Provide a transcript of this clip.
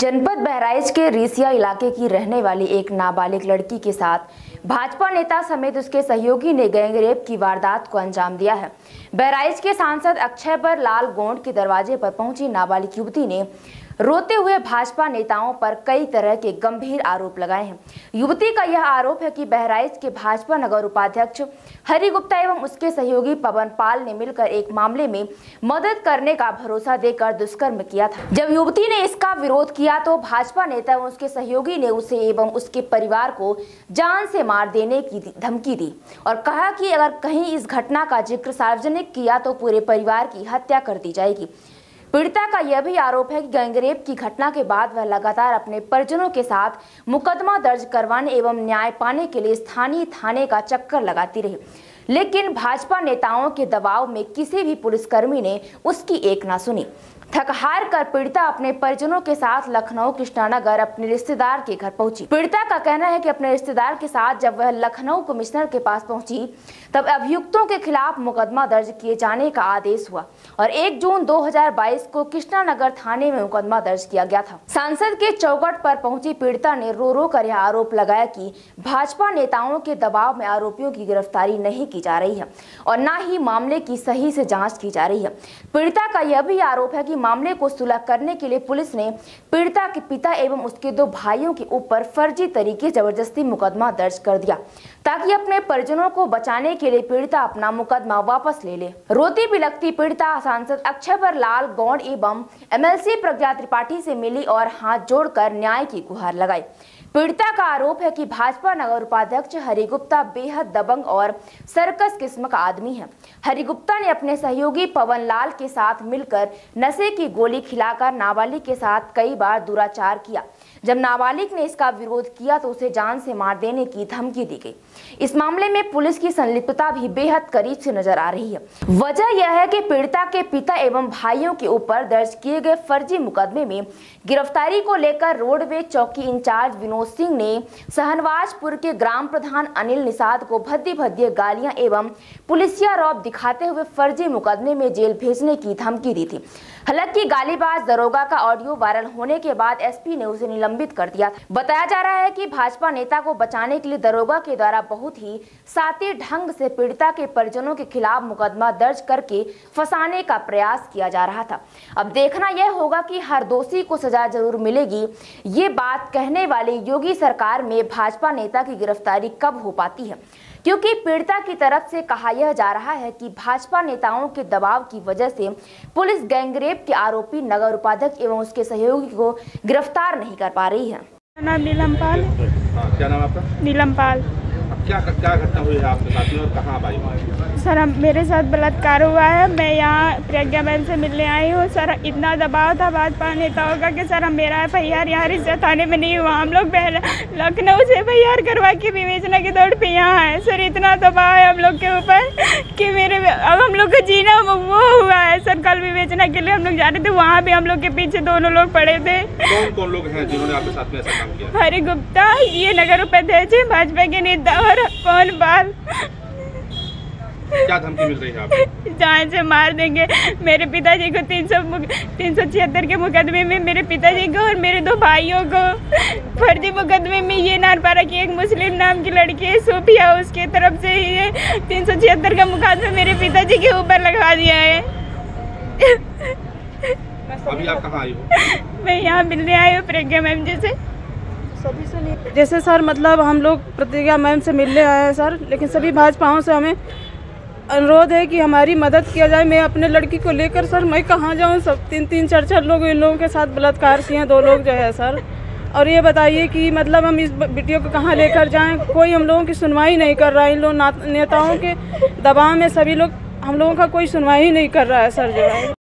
जनपद बहराइच के रिसिया इलाके की रहने वाली एक नाबालिग लड़की के साथ भाजपा नेता समेत उसके सहयोगी ने गैंगरेप की वारदात को अंजाम दिया है। बहराइच के सांसद अक्षय पर लाल गोंड के दरवाजे पर पहुँची नाबालिग युवती ने रोते हुए भाजपा नेताओं पर कई तरह के गंभीर आरोप लगाए हैं। युवती का यह आरोप है कि बहराइच के भाजपा नगर उपाध्यक्ष हरि गुप्ता एवं उसके सहयोगी पवन पाल ने मिलकर एक मामले में मदद करने का भरोसा देकर दुष्कर्म किया था। जब युवती ने इसका विरोध किया तो भाजपा नेता एवं उसके सहयोगी ने उसे एवं उसके परिवार को जान से मार देने की धमकी दी और कहा कि अगर कहीं इस घटना का ज़िक्र सार्वजनिक किया तो पूरे परिवार की हत्या कर दी जाएगी। पीड़िता का यह भी आरोप है कि गैंगरेप की घटना के बाद वह लगातार अपने परिजनों के साथ मुकदमा दर्ज करवाने एवं न्याय पाने के लिए स्थानीय थाने का चक्कर लगाती रही। लेकिन भाजपा नेताओं के दबाव में किसी भी पुलिसकर्मी ने उसकी एक ना सुनी। थक हार कर पीड़िता अपने परिजनों के साथ लखनऊ कृष्णानगर अपने रिश्तेदार के घर पहुँची। पीड़िता का कहना है कि अपने रिश्तेदार के साथ जब वह लखनऊ कमिश्नर के पास पहुँची, तब अभियुक्तों के खिलाफ मुकदमा दर्ज किए जाने का आदेश हुआ और 1 जून 2022 को कृष्णानगर थाने में मुकदमा दर्ज किया गया था। सांसद के चौकट पर पहुँची पीड़िता ने रो रो कर यह आरोप लगाया कि भाजपा नेताओं के दबाव में आरोपियों की गिरफ्तारी नहीं की जा रही है और न ही मामले की सही से जाँच की जा रही है। पीड़िता का यह भी आरोप है की मामले को सुलह करने के लिए पुलिस ने पीड़िता के पिता एवं उसके दो भाइयों के ऊपर फर्जी तरीके ज़बरदस्ती मुकदमा दर्ज कर दिया, ताकि अपने परिजनों को बचाने के लिए पीड़िता अपना मुकदमा वापस ले ले। रोती बिलकती पीड़िता, सांसद अक्षय पर लाल गौड़ एवं एमएलसी प्रज्ञा त्रिपाठी से मिली और हाथ जोड़कर न्याय की गुहार लगाई। पीड़िता का आरोप है कि भाजपा नगर उपाध्यक्ष हरिगुप्ता बेहद दबंग और सर्कस किस्म का आदमी है। हरिगुप्ता ने अपने सहयोगी पवन लाल के साथ मिलकर नशे की गोली खिलाकर नाबालिग के साथ कई बार दुराचार किया। जब नाबालिग ने इसका विरोध किया तो उसे जान से मार देने की धमकी दी गई। इस मामले में पुलिस की संलिप्तता भी बेहद करीब से नज़र आ रही है। वजह यह है कि पीड़िता के पिता एवं भाइयों के ऊपर दर्ज किए गए फर्जी मुकदमे में गिरफ्तारी को लेकर रोडवे चौकी इंचार्ज विनोद सिंह ने सहनवाजपुर के ग्राम प्रधान अनिल निषाद को भद्दी भद्दी गालियाँ एवं पुलिसिया रौब दिखाते हुए फर्जी मुकदमे में जेल भेजने की धमकी दी थी। हालाँकि गालीबाज दरोगा का ऑडियो वायरल होने के बाद एसपी ने उसे निलंबित कर दिया। बताया जा रहा है कि भाजपा नेता को बचाने के लिए दरोगा के द्वारा बहुत ही साथी ढंग से पीड़िता के परिजनों के खिलाफ मुकदमा दर्ज करके फंसाने का प्रयास किया जा रहा था। अब देखना यह होगा कि हर दोषी को सजा ज़रूर मिलेगी। ये बात कहने वाले योगी सरकार में भाजपा नेता की गिरफ्तारी कब हो पाती है? क्योंकि पीड़िता की तरफ़ से कहा यह जा रहा है कि भाजपा नेताओं के दबाव की वजह से पुलिस गैंगरेप के आरोपी नगर उपाध्यक्ष एवं उसके सहयोगी को गिरफ़्तार नहीं कर पा रही है। नाम नीलम पाल। हाँ, क्या नाम आपका? नीलम पाल। क्या क्या घटना हुई है आपके साथ में और कहाँ आप आई सर हम मेरे साथ बलात्कार हुआ है। मैं यहाँ प्रज्ञा बहन से मिलने आई हूँ। सर इतना दबाव था भाजपा नेताओं का कि सर हम मेरा एफ़ आई आर यहाँ रिश्ता थाने में नहीं हुआ। हम लोग पहले लखनऊ से एफ़ आई आर करवा के विवेचना के दौड़ पे यहाँ आए। सर इतना दबाव है हम लोग के ऊपर कि मेरे अब हम लोग का जीना वो हुआ है। सर कल विवेचना के लिए हम लोग जा रहे थे। वहाँ भी हम लोग के पीछे दोनों लोग पड़े थे। कौन कौन लोग हैं जिन्होंने आपके साथ में ऐसा काम किया? हरि गुप्ता ये नगर उपाध्यक्ष है। भाजपा के नेता और पवन पाल क्या धमकी मिल रही है आपको? जान से मार देंगे। मेरे पिताजी को तीन सौ तीन सौ छिहत्तर के मुकदमे में मेरे पिताजी को और मेरे दो भाइयों को। फर्जी मुकदमे में ये नार पारा कि एक मुस्लिम नाम की लड़की है सूफिया उसके तरफ़ से ये तीन सौ छिहत्तर का मुकदमा मेरे पिताजी के ऊपर लगा दिया है। अभी आप कहाँ आई हो? मैं यहाँ मिलने आई हूँ प्रज्ञा मैम जी से। जैसे सर मतलब हम लोग प्रतिज्ञा मैम से मिलने आए हैं सर, लेकिन सभी भाजपाओं से हमें अनुरोध है कि हमारी मदद किया जाए। मैं अपने लड़की को लेकर, सर, मैं कहाँ जाऊँ? सब तीन तीन, चार चार लोग, इन लोगों के साथ बलात्कार किए हैं, दो लोग जो है, सर। और ये बताइए कि मतलब हम इस वीडियो को कहाँ लेकर जाएँ? कोई हम लोगों की सुनवाई नहीं कर रहा है। इन लोग नेताओं के दबाव में सभी लोग, हम लोगों का कोई सुनवाई नहीं कर रहा है, सर, जो है।